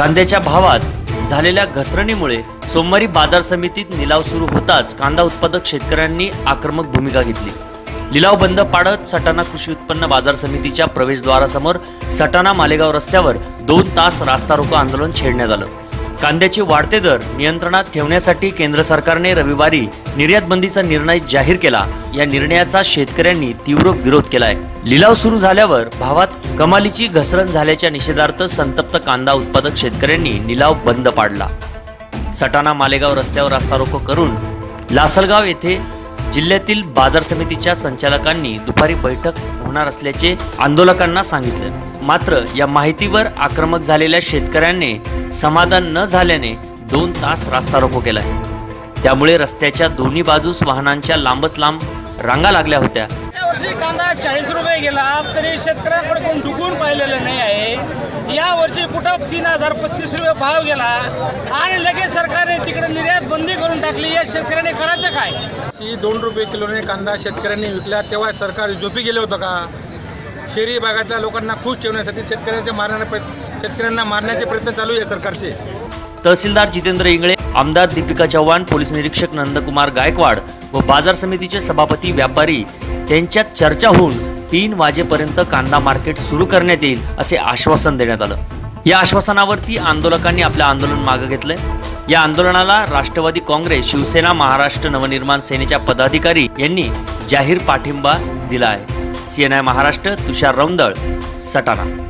कांद्याच्या भावात झालेल्या घसरणीमुळे सोमवारी बाजार समितीत निलाव सुरू होताच कांदा उत्पादक शेतकऱ्यांनी आक्रमक भूमिका घेतली. लिलाव बंद पाडत सटाणा कृषी उत्पन्न बाजार समितीच्या प्रवेशद्वारासमोर सटाणा मालेगाव रस्त्यावर दोन तास रास्ता रोको आंदोलन छेडण्यात आलं. कांद्याचे वाढते दर नियंत्रणात ठेवण्यासाठी केंद्र सरकारने रविवारी निर्यात बंदीचा निर्णय जाहीर केला. या निर्णयाचा शेतकऱ्यांनी तीव्र विरोध केलाय. लिलाव सुरू झाल्यावर भावात कमालीची घसरण झाल्याच्या निषेधार्थ संतप्त कांदा उत्पादक शेतकऱ्यांनी लिलाव बंद पाडला. सटाणा मालेगाव रस्त्यावर रास्ता रोको करून लासलगाव येथे जिल्ह्यातील बाजार समितीच्या संचालकांनी दुपारी बैठक होणार असल्याचे आंदोलकांना सांगितले. मात्र या माहितीवर आक्रमक झालेल्या शेतकऱ्यांनी समाधान न झाल्याने दोन तास रास्ता रोको केलाय. त्यामुळे रस्त्याच्या दोन्ही बाजूस वाहनांच्या लांबच लांब रांगा लागल्या होत्या. कांदा चाळीस रुपये गेला तरी शेतकऱ्यांकडे कोण झुकून पाहिलेलं नाही आहे. या वर्षी कुठं तीन हजार पस्तीस रुपये भाव गेला आणि लगेच सरकारने तिकडे निर्यात बंदी करून टाकली या शेतकऱ्याने करायचं काय? दोन रुपये किलोने कांदा शेतकऱ्यांनी विकला तेव्हा सरकार झोपी गेलं होतं का? शहरी भागातल्या लोकांना खुश ठेवण्यासाठी शेतकऱ्यांचे मारण्या शेतकऱ्यांना मारण्याचे प्रयत्न चालू आहे सरकारचे. तहसीलदार जितेंद्र इंगळे आमदार दीपिका चव्हाण पोलीस निरीक्षक नंदकुमार गायकवाड व बाजार समितीचे सभापती व्यापारी यांच्यात चर्चा होऊन तीन वाजेपर्यंत कांदा मार्केट सुरू करण्यात येईल असे आश्वासन देण्यात आलं. या आश्वासनावरती आंदोलकांनी आपलं आंदोलन मागे घेतलंय. या आंदोलनाला राष्ट्रवादी काँग्रेस शिवसेना महाराष्ट्र नवनिर्माण सेनेच्या पदाधिकारी यांनी जाहीर पाठिंबा दिला आहे. सीएनआय महाराष्ट्र तुषार रौंदळ सटाणा.